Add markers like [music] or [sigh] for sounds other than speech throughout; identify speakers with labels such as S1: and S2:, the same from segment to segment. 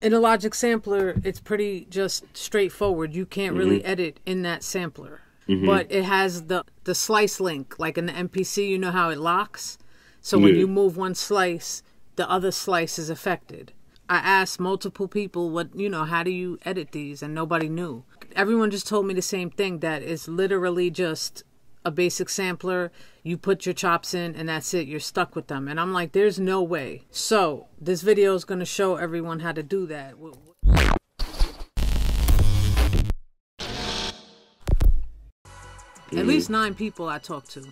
S1: In a Logic sampler, it's pretty just straightforward. You can't really mm-hmm. edit in that sampler. Mm-hmm. But it has the the slice link, like in the MPC, you know how it locks. So when you move one slice, the other slice is affected. I asked multiple people what you know, how do you edit these, and nobody knew. Everyone just told me the same thing that it's literally just a basic sampler. You put your chops in, and that's it. You're stuck with them. And I'm like, there's no way. So this video is going to show everyone how to do that. At least nine people I talked to,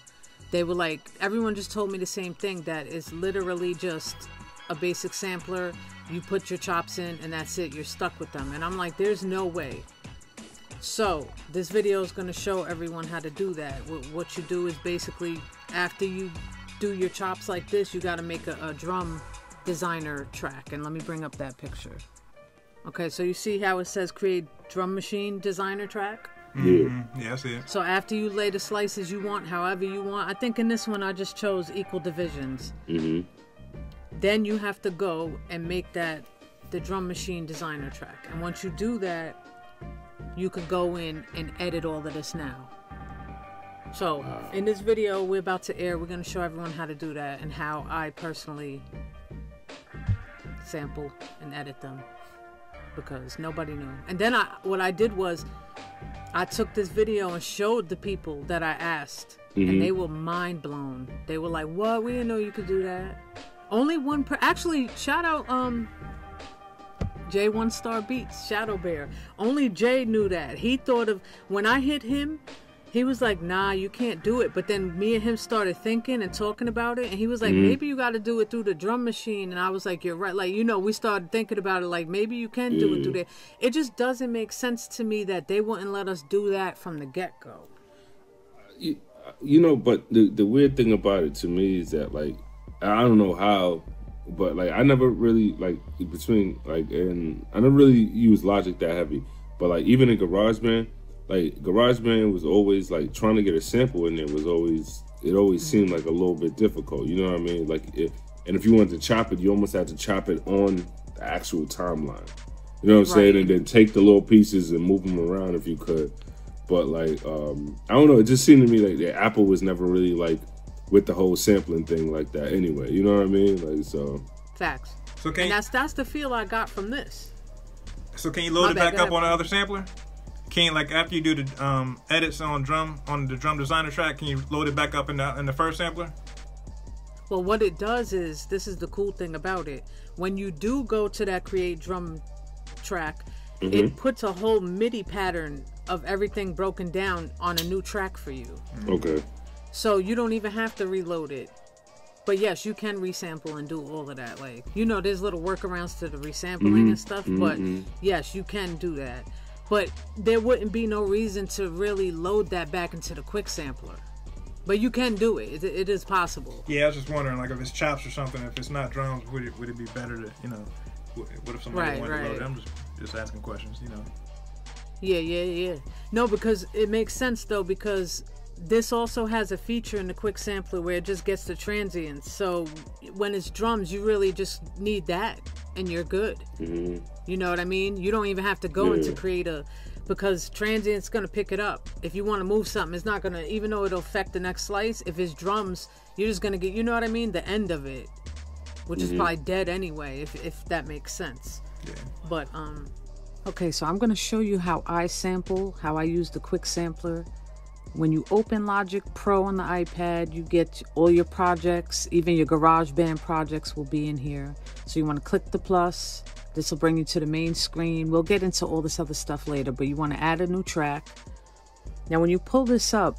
S1: they were like, everyone just told me the same thing that it's literally just a basic sampler. You put your chops in, and that's it. You're stuck with them. And I'm like, there's no way. So this video is going to show everyone how to do that. What you do is basically after you do your chops like this, you got to make a, a drum designer track. And let me bring up that picture. Okay, so you see how it says create drum machine designer track?
S2: Yeah.
S3: Yeah, I see it.
S1: So after you lay the slices you want, however you want, I think in this one I just chose equal divisions.
S2: hmm
S1: Then you have to go and make that the drum machine designer track. And once you do that, you can go in and edit all of this now. So in this video we're about to air, we're going to show everyone how to do that and how I personally sample and edit them because nobody knew. And then I what I did was I took this video and showed the people that I asked, and they were mind blown. They were like, "What? We didn't know you could do that." Only one per actually shout out um J One Star Beats Shadow Bear. Only Jay knew that. He thought of when I hit him. He was like, "Nah, you can't do it." But then me and him started thinking and talking about it, and he was like, mm-hmm. "Maybe you got to do it through the drum machine." And I was like, "You're right." Like you know, we started thinking about it. Like maybe you can do it through mm. there. It just doesn't make sense to me that they wouldn't let us do that from the get go.
S2: You, you know, but the the weird thing about it to me is that like I don't know how, but like I never really like between like and I never really used Logic that heavy. But like even in GarageBand, like GarageBand was always like trying to get a sample in there was always it always seemed like a little bit difficult. You know what I mean? Like it, and if you wanted to chop it, you almost had to chop it on the actual timeline. You know what I'm saying? And then take the little pieces and move them around if you could. But like, um, I don't know. It just seemed to me like the Apple was never really like with the whole sampling thing like that. Anyway, you know what I mean? Like, so
S1: Facts.
S3: So can
S1: And
S3: you,
S1: that's that's the feel I got from this.
S3: so can you
S1: My
S3: load it
S1: bad,
S3: back up
S1: ahead.
S3: on the other sampler? Can you, like after you do the um, edits on drum on the drum designer track, can you load it back up in the in the first sampler?
S1: Well, what it does is this is the cool thing about it. When you do go to that create drum track, it puts a whole MIDI pattern of everything broken down on a new track for you.
S2: okay,
S1: So you don't even have to reload it. But yes, you can resample and do all of that. Like, you know, there's little workarounds to the resampling and mm-hmm. stuff, mm-hmm. but yes, you can do that. But there wouldn't be no reason to really load that back into the quick sampler. But you can do it. It, it is possible.
S3: Yeah, I was just wondering, like if it's chops or something, if it's not drums, would it would it be better to you know? What what if somebody
S1: Right,
S3: wanted to load it? I'm just just asking questions, you know.
S1: Yeah, yeah, yeah. No, because it makes sense though because this also has a feature in the quick sampler where it just gets the transients. So when it's drums, you really just need that and you're good.
S2: hmm
S1: You know what I mean? You don't even have to go into
S2: Yeah.
S1: create a because transient's gonna pick it up. If you want to move something, it's not gonna even though it'll affect the next slice. If it's drums, you're just gonna get you know what I mean, the end of it, which is probably dead anyway. If if that makes sense.
S3: Yeah.
S1: But um okay, so I'm going to show you how I sample, how I use the quick sampler. When you open Logic Pro on the iPad, you get all your projects, even your GarageBand projects will be in here. So you want to click the plus. This will bring you to the main screen. We'll get into all this other stuff later, but you want to add a new track. Now when you pull this up,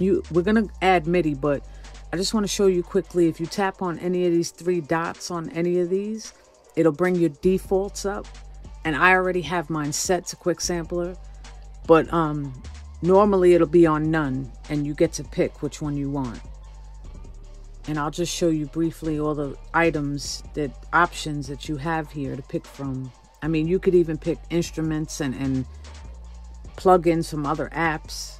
S1: you we're going to add MIDI, but I just want to show you quickly if you tap on any of these three dots on any of these, it'll bring your defaults up and I already have mine set to quick sampler but um normally it'll be on none and you get to pick which one you want. And I'll just show you briefly all the items that options that you have here to pick from. I mean you could even pick instruments and and plug in some other apps.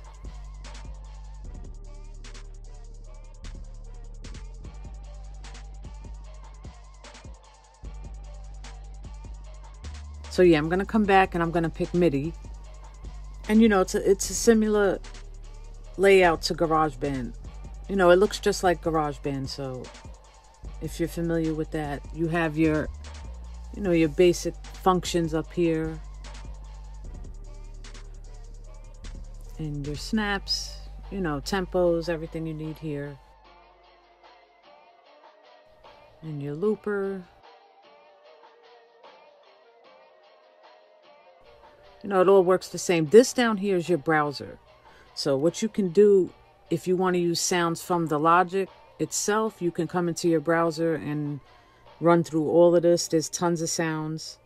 S1: So yeah, I'm gonna come back and I'm gonna pick MIDI. And you know, it's a, it's a similar layout to GarageBand. You know, it looks just like GarageBand, so if you're familiar with that, you have your, you know, your basic functions up here. And your snaps, you know, tempos, everything you need here. And your looper. You know, it all works the same. This down here is your browser. So what you can do if you want to use sounds from the Logic itself, you can come into your browser and run through all of this. There's tons of sounds.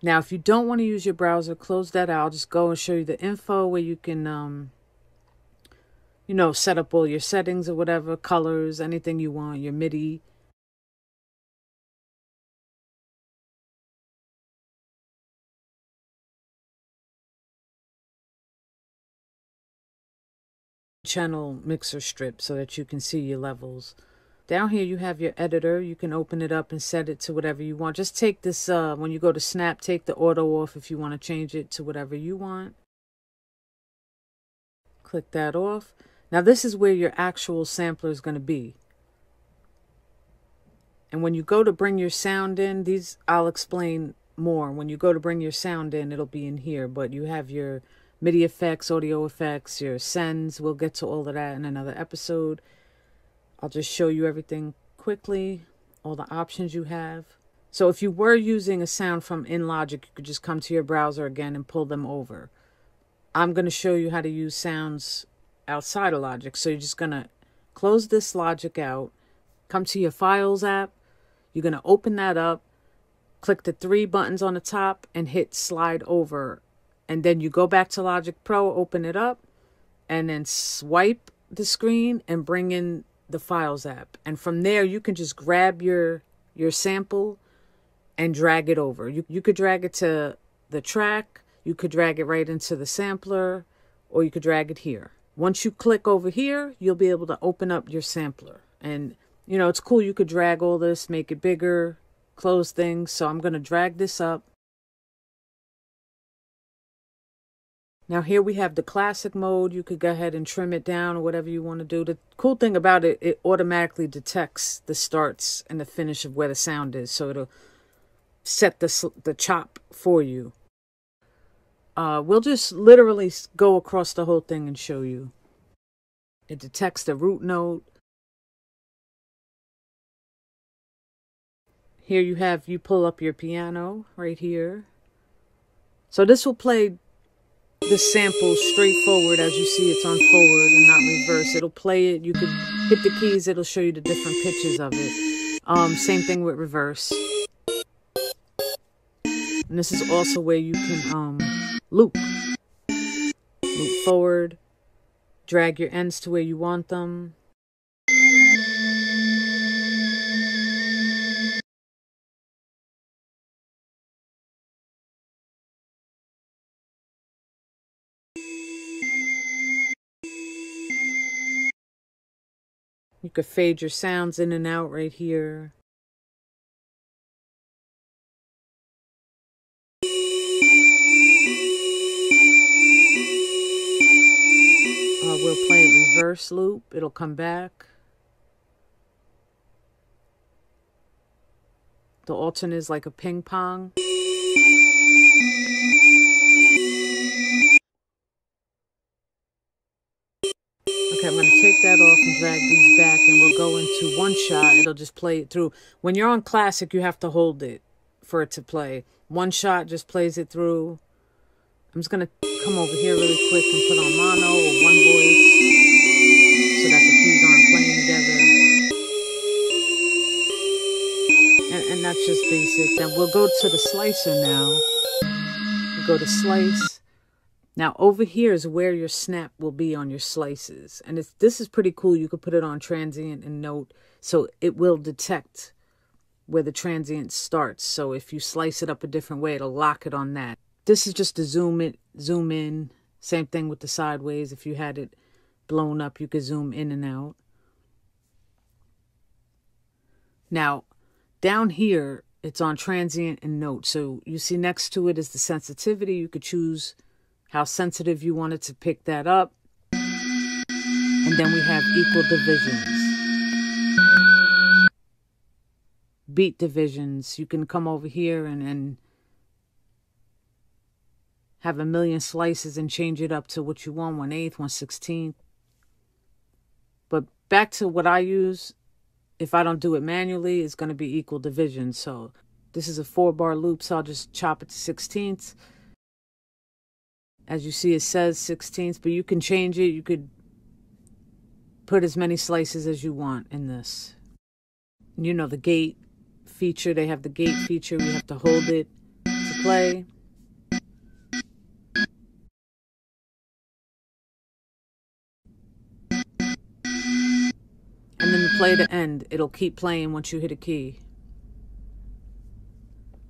S1: Now, if you don't want to use your browser, close that out. I'll just go and show you the info where you can, um, you know, set up all your settings or whatever, colors, anything you want, your MIDI. Channel mixer strip so that you can see your levels. Down here you have your editor. You can open it up and set it to whatever you want. Just take this, uh, when you go to snap, take the auto off if you want to change it to whatever you want. Click that off. Now this is where your actual sampler is going to be. And when you go to bring your sound in, these I'll explain more. When you go to bring your sound in, it'll be in here. But you have your MIDI effects, audio effects, your sends. We'll get to all of that in another episode. I'll just show you everything quickly, all the options you have. So if you were using a sound from InLogic, you could just come to your browser again and pull them over. I'm going to show you how to use sounds outside of Logic. So you're just going to close this Logic out, come to your Files app. You're going to open that up, click the three buttons on the top, and hit Slide Over and then you go back to Logic Pro, open it up, and then swipe the screen and bring in the Files app. And from there, you can just grab your your sample and drag it over. You you could drag it to the track, you could drag it right into the sampler, or you could drag it here. Once you click over here, you'll be able to open up your sampler. And you know, it's cool you could drag all this, make it bigger, close things. So I'm going to drag this up Now here we have the classic mode. You could go ahead and trim it down or whatever you want to do. The cool thing about it, it automatically detects the starts and the finish of where the sound is. So it'll set the, the chop for you. Uh, we'll just literally go across the whole thing and show you. It detects the root note. Here you have, you pull up your piano right here. So this will play the sample straightforward as you see it's on forward and not reverse. It'll play it. You could hit the keys. It'll show you the different pitches of it. Um, same thing with reverse. And this is also where you can um, loop. Loop forward. Drag your ends to where you want them. You could fade your sounds in and out right here. Uh, we'll play a reverse loop. It'll come back. The alternate is like a ping pong. Okay, I'm going to take that off and drag these back and we'll go into one shot. It'll just play it through. When you're on classic, you have to hold it for it to play. One shot just plays it through. I'm just going to come over here really quick and put on mono or one voice so that the keys aren't playing together. And, and that's just basic. Then we'll go to the slicer now. we go to slice. Now over here is where your snap will be on your slices. And it's, this is pretty cool. You could put it on transient and note. So it will detect where the transient starts. So if you slice it up a different way, it'll lock it on that. This is just to zoom it, zoom in. Same thing with the sideways. If you had it blown up, you could zoom in and out. Now, down here, it's on transient and note. So you see next to it is the sensitivity. You could choose how sensitive you wanted to pick that up. And then we have equal divisions. Beat divisions. You can come over here and, and have a million slices and change it up to what you want, one eighth, one sixteenth. But back to what I use, if I don't do it manually, it's going to be equal division. So this is a four bar loop, so I'll just chop it to sixteenths. As you see, it says sixteenths, but you can change it. You could put as many slices as you want in this. You know, the gate feature, they have the gate feature. We have to hold it to play. and then the play to end. It'll keep playing once you hit a key.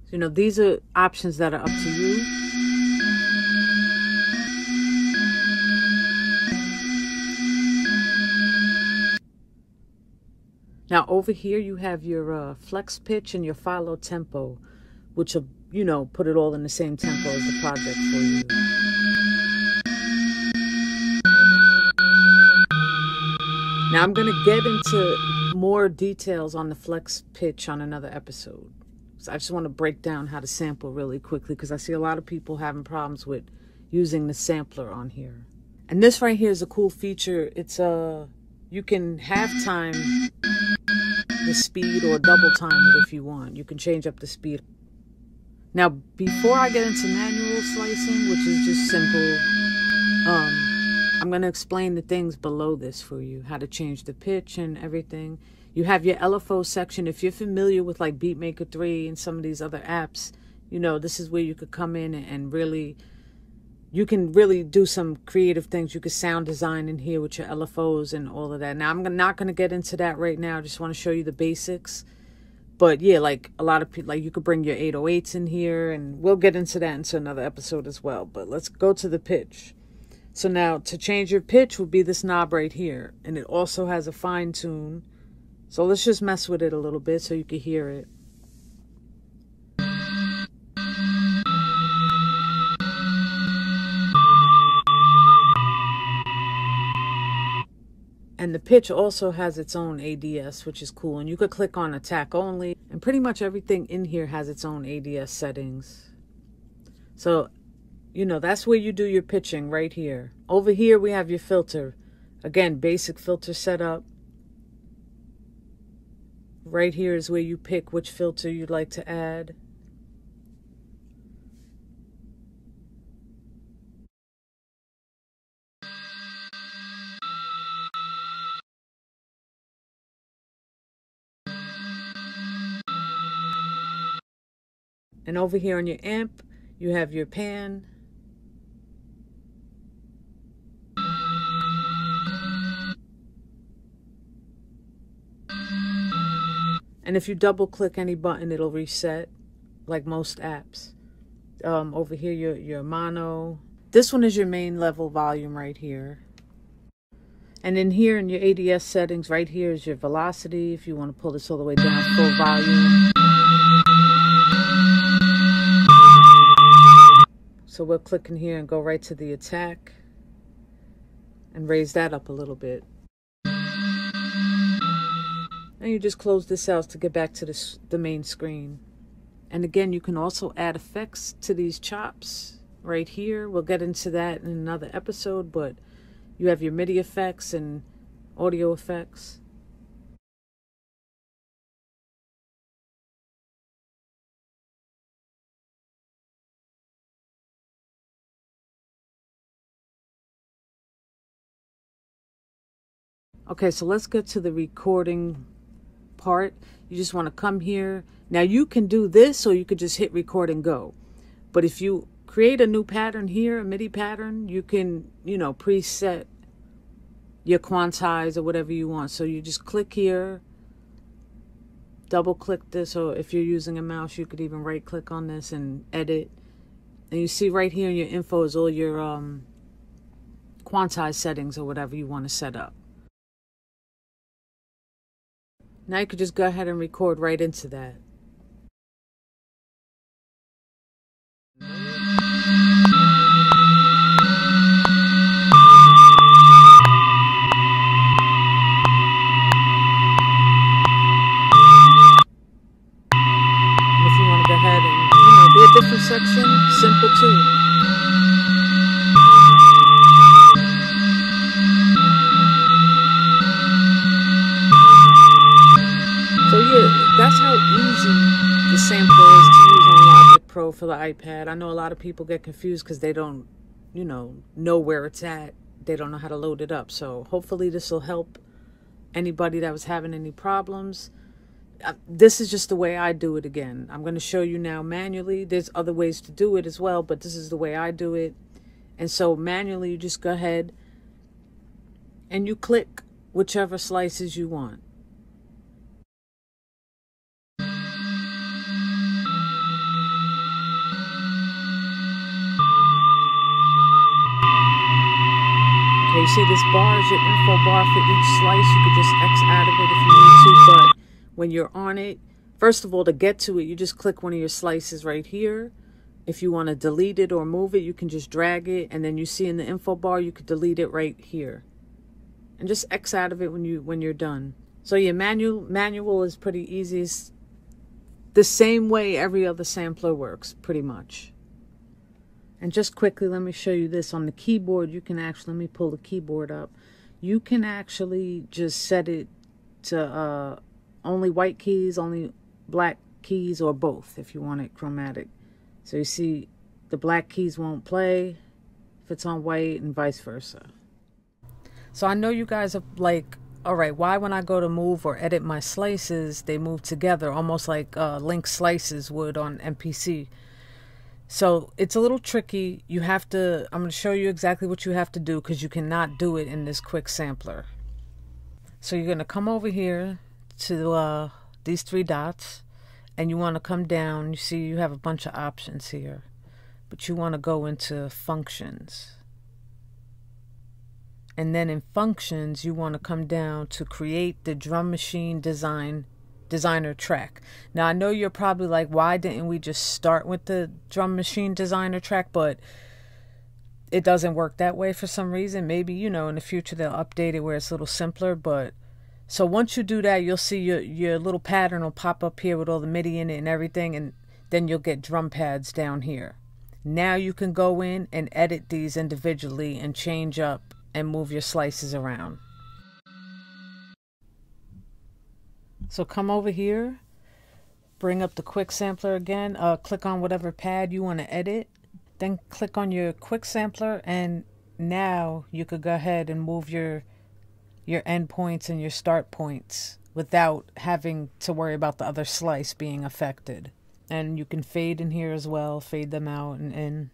S1: So, you know, these are options that are up to you. Now over here you have your uh, flex pitch and your follow tempo, which will, you know, put it all in the same tempo as the project for you. Now I'm going to get into more details on the flex pitch on another episode. So I just want to break down how to sample really quickly because I see a lot of people having problems with using the sampler on here. And this right here is a cool feature. It's a uh, you can half time the speed or double time it if you want. You can change up the speed. Now, before I get into manual slicing, which is just simple, um, I'm going to explain the things below this for you, how to change the pitch and everything. You have your LFO section. If you're familiar with like Beatmaker 3 and some of these other apps, you know, this is where you could come in and really, you can really do some creative things. You could sound design in here with your LFOs and all of that. Now, I'm not going to get into that right now. I just want to show you the basics. But yeah, like a lot of people, like you could bring your 808s in here, and we'll get into that into another episode as well. But let's go to the pitch. So now to change your pitch would be this knob right here. And it also has a fine tune. So let's just mess with it a little bit so you can hear it. And the pitch also has its own ADS, which is cool. And you could click on attack only. And pretty much everything in here has its own ADS settings. So you know, that's where you do your pitching right here. Over here, we have your filter. Again, basic filter setup. Right here is where you pick which filter you'd like to add. And over here on your amp, you have your pan, And if you double click any button, it'll reset like most apps. Um, over here, your, your mono. This one is your main level volume right here. And in here in your ADS settings, right here is your velocity. If you want to pull this all the way down, full volume. So we'll click in here and go right to the attack and raise that up a little bit. And you just close this out to get back to the, the main screen. And again, you can also add effects to these chops right here. We'll get into that in another episode, but you have your MIDI effects and audio effects. Okay, so let's get to the recording part. You just want to come here. Now you can do this or you could just hit record and go. But if you create a new pattern here, a MIDI pattern, you can, you know, preset your quantize or whatever you want. So you just click here, double click this, or if you're using a mouse, you could even right click on this and edit. And you see right here in your info is all your um, quantize settings or whatever you want to set up. Now you could just go ahead and record right into that. If you want to go ahead and you know, be a different section, simple too. For the iPad. I know a lot of people get confused because they don't, you know, know where it's at. They don't know how to load it up. So hopefully this will help anybody that was having any problems. Uh, this is just the way I do it again. I'm going to show you now manually. There's other ways to do it as well, but this is the way I do it. And so manually, you just go ahead and you click whichever slices you want. See this bar is your info bar for each slice. You could just X out of it if you need to, but when you're on it, first of all, to get to it, you just click one of your slices right here. If you want to delete it or move it, you can just drag it, and then you see in the info bar, you could delete it right here. And just X out of it when you when you're done. So your manual manual is pretty easy. It's the same way every other sampler works, pretty much. And just quickly, let me show you this. On the keyboard, you can actually, let me pull the keyboard up. You can actually just set it to uh, only white keys, only black keys, or both if you want it chromatic. So you see the black keys won't play if it's on white and vice versa. So I know you guys are like, all right, why when I go to move or edit my slices, they move together almost like uh, link slices would on MPC. So it's a little tricky. You have to, I'm going to show you exactly what you have to do because you cannot do it in this quick sampler. So you're going to come over here to uh, these three dots and you want to come down. You see you have a bunch of options here, but you want to go into functions. And then in functions, you want to come down to create the drum machine design designer track. Now I know you're probably like, why didn't we just start with the drum machine designer track? But it doesn't work that way for some reason. Maybe, you know, in the future they'll update it where it's a little simpler, but so once you do that, you'll see your your little pattern will pop up here with all the MIDI in it and everything, and then you'll get drum pads down here. Now you can go in and edit these individually and change up and move your slices around. So come over here, bring up the quick sampler again, uh, click on whatever pad you want to edit, then click on your quick sampler and now you could go ahead and move your your endpoints and your start points without having to worry about the other slice being affected. And you can fade in here as well, fade them out and in.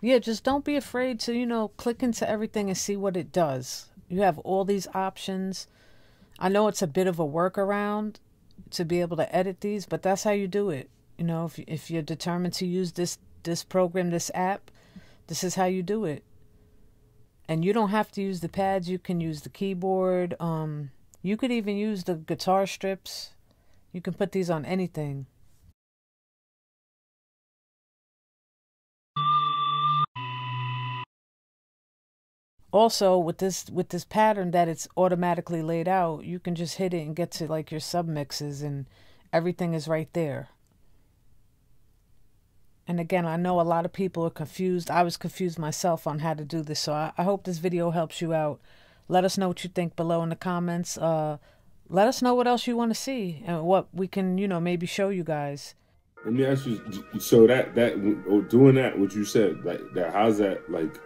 S1: Yeah, just don't be afraid to, you know, click into everything and see what it does. You have all these options. I know it's a bit of a workaround to be able to edit these, but that's how you do it. You know, if if you're determined to use this this program, this app, this is how you do it. And you don't have to use the pads, you can use the keyboard. Um you could even use the guitar strips. You can put these on anything. Also with this with this pattern that it's automatically laid out you can just hit it and get to like your sub mixes and everything is right there. And again i know a lot of people are confused. I was confused myself on how to do this so i, I hope this video helps you out. Let us know what you think below in the comments. Uh, let us know what else you want to see and what we can you know maybe show you guys.
S2: Let me ask you so that that or doing that what you said like that how's that like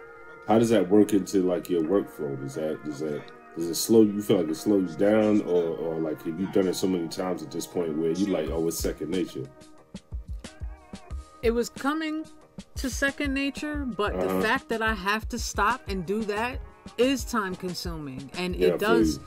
S2: how does that work into like your workflow? Does that does that does it slow you feel like it slows you down or, or like have you done it so many times at this point where you like oh it's second nature?
S1: It was coming to second nature, but uh-huh. the fact that I have to stop and do that is time consuming and yeah, it does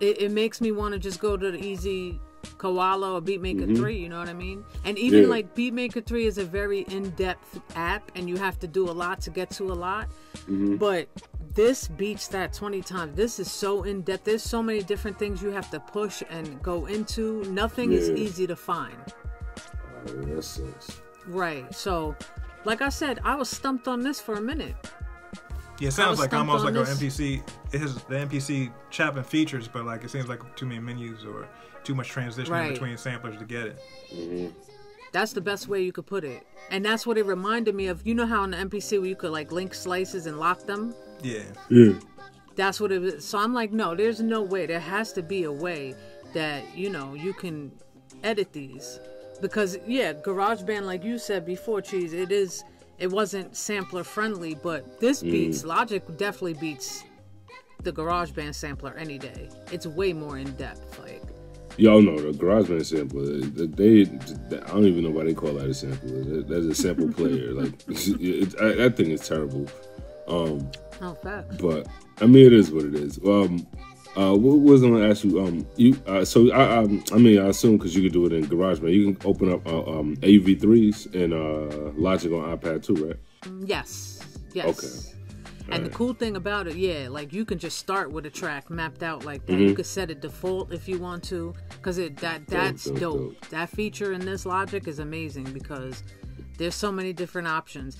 S1: it, it makes me want to just go to the easy Koala or Beatmaker mm-hmm. 3, you know what I mean? And even yeah. like Beatmaker 3 is a very in depth app and you have to do a lot to get to a lot. Mm-hmm. But this beats that 20 times. This is so in depth. There's so many different things you have to push and go into. Nothing yeah. is easy to find.
S2: Oh, that sucks.
S1: Right. So, like I said, I was stumped on this for a minute.
S3: Yeah, it sounds like almost like an MPC. It has the MPC chopping features, but like it seems like too many menus or too much transition right. between samplers to get it.
S1: Mm-hmm. That's the best way you could put it, and that's what it reminded me of. You know how in the MPC where you could like link slices and lock them.
S3: Yeah.
S2: Yeah.
S1: That's what it was. So I'm like, no, there's no way. There has to be a way that you know you can edit these because yeah, GarageBand, like you said before, cheese, it is it wasn't sampler friendly, but this mm. beats Logic definitely beats the GarageBand sampler any day. It's way more in depth, like.
S2: Y'all know the GarageBand sampler. They, they, I don't even know why they call that a sampler. That's a sample [laughs] player. Like it, it, that thing is terrible. Um,
S1: oh.
S2: But I mean, it is what it is. Um, uh, what was I going to ask you? Um, you uh, so I, um, I mean, I assume because you could do it in GarageBand, you can open up uh, um, AV3s and uh, Logic on iPad too, right?
S1: Yes. Yes.
S2: Okay.
S1: And right. the cool thing about it, yeah, like you can just start with a track mapped out like that. Mm-hmm. You could set it default if you want to, because it that that's dope, dope, dope. That feature in this Logic is amazing because there's so many different options.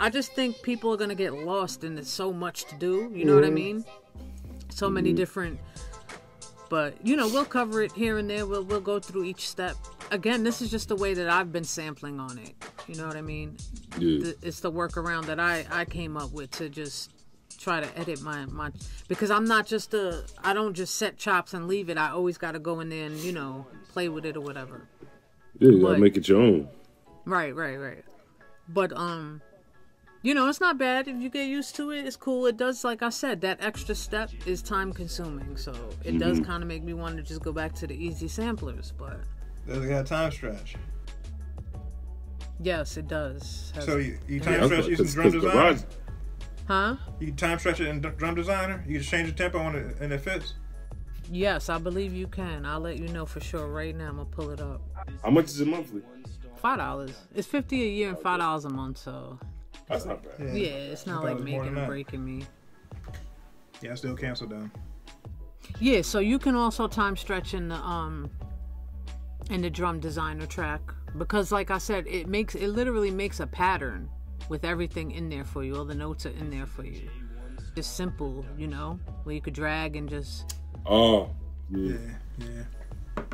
S1: I just think people are gonna get lost and there's so much to do. You know mm-hmm. what I mm-hmm. mean? so many mm-hmm. different but you know we'll cover it here and there we'll, we'll go through each step again this is just the way that i've been sampling on it you know what i mean
S2: yeah.
S1: it's the workaround that i i came up with to just try to edit my my because i'm not just a i don't just set chops and leave it i always got to go in there and you know play with it or whatever
S2: yeah you gotta make it your own
S1: right right right but um you know, it's not bad if you get used to it. It's cool. It does, like I said, that extra step is time consuming. So it mm-hmm. does kind of make me want to just go back to the easy samplers. But
S3: does it got time stretch?
S1: Yes, it does.
S3: Has so you, you time stretch using drum designer?
S1: Huh?
S3: You time stretch it in drum designer? You just change the tempo on it and it fits?
S1: Yes, I believe you can. I'll let you know for sure right now. I'm gonna pull it up.
S2: How much is it monthly?
S1: Five dollars. It's fifty a year and five dollars a month. So
S2: that's not bad.
S1: Yeah, yeah it's not like making or breaking me.
S3: Yeah, I still cancel them.
S1: Yeah, so you can also time stretch in the um in the drum designer track because like I said, it makes it literally makes a pattern with everything in there for you. All the notes are in there for you. Just simple, you know, where you could drag and just
S2: Oh.
S3: Yeah, yeah. yeah.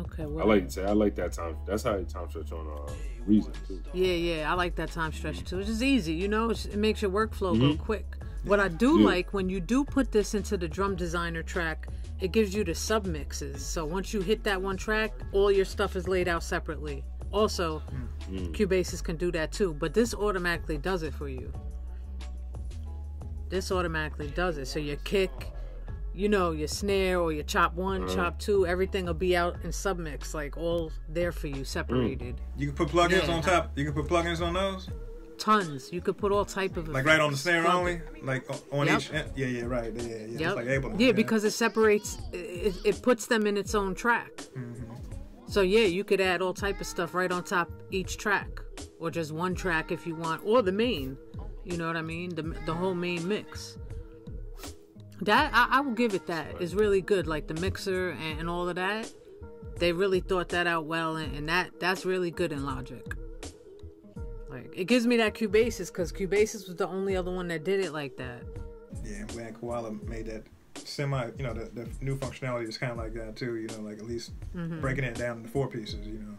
S1: Okay, well,
S2: I like I like that time. That's how you time stretch on uh, Reason too.
S1: Yeah, yeah, I like that time stretch too. It's just easy, you know. it makes your workflow mm-hmm. go quick. What I do yeah. like when you do put this into the drum designer track, it gives you the sub mixes. So once you hit that one track, all your stuff is laid out separately. Also, mm. Cubasis can do that too, but this automatically does it for you. This automatically does it. So your kick, you know, your snare or your chop one, uh-huh. chop two, everything will be out in sub mix, like all there for you, separated. Mm.
S3: You can put plugins yeah. on top. You can put plugins on those.
S1: Tons. You could put all type of
S3: like right on the snare only, like on yep. each. Yeah, yeah, right. Yeah, yeah. Yep. Like Ableton,
S1: yeah, yeah, because it separates. It, it, puts them in its own track. Mm-hmm. So yeah, you could add all type of stuff right on top each track, or just one track if you want, or the main. You know what I mean? The the whole main mix. That I, I, will give it that. It's really good. Like the mixer and, and, all of that. They really thought that out well, and, and, that that's really good in Logic. It gives me that Cubasis because Cubasis was the only other one that did it like that.
S3: Yeah, I'm glad Koala made that semi. You know, the, the new functionality is kind of like that too. You know, like at least mm-hmm. breaking it down into four pieces. You know.